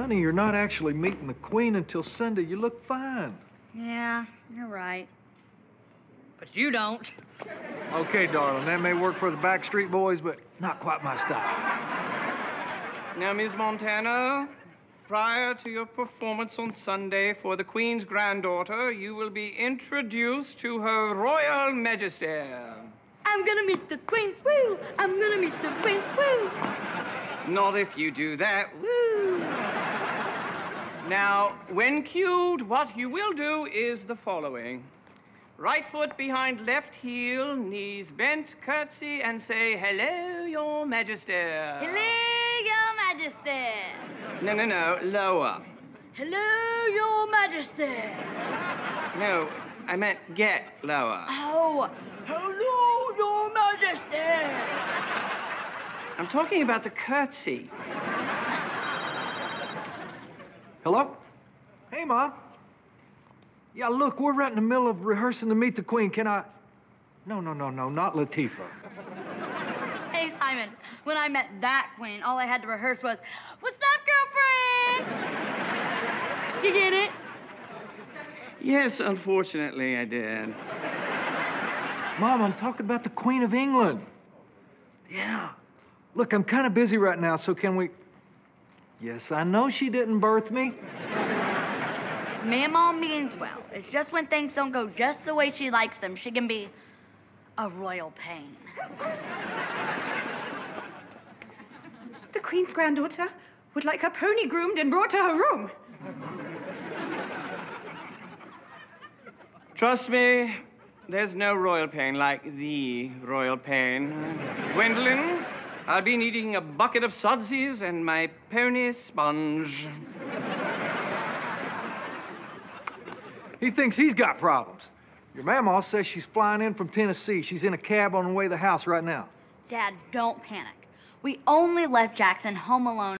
Honey, you're not actually meeting the Queen until Sunday. You look fine. Yeah, you're right. But you don't. Okay, darling, that may work for the Backstreet Boys, but not quite my style. Now, Ms. Montana, prior to your performance on Sunday for the Queen's granddaughter, you will be introduced to Her Royal Majesty. I'm gonna meet the queen, woo! I'm gonna meet the queen, woo! Not if you do that, woo! Now, when cued, what you will do is the following. Right foot behind left heel, knees bent, curtsy, and say, Hello, Your Majesty. Hello, your majesty! No, no, no, lower. Hello, your majesty! No, I meant get lower. Oh, hello, your majesty! I'm talking about the curtsy. Hello? Hey, Ma. Yeah, look, we're right in the middle of rehearsing to meet the Queen. Can I? No, no, no, no, not Latifah. Hey, Simon, when I met that queen, all I had to rehearse was, What's up, girlfriend? You get it? Yes, unfortunately, I did. Mom, I'm talking about the Queen of England. Yeah. Look, I'm kind of busy right now, so can we? Yes, I know she didn't birth me. Mamaw means well. It's just when things don't go just the way she likes them, she can be a royal pain. The Queen's granddaughter would like her pony groomed and brought to her room. Trust me, there's no royal pain like the royal pain. Gwendolyn, I'll been eating a bucket of sudsies and my pony sponge. He thinks he's got problems. Your mamaw says she's flying in from Tennessee. She's in a cab on the way to the house right now. Dad, don't panic. We only left Jackson home alone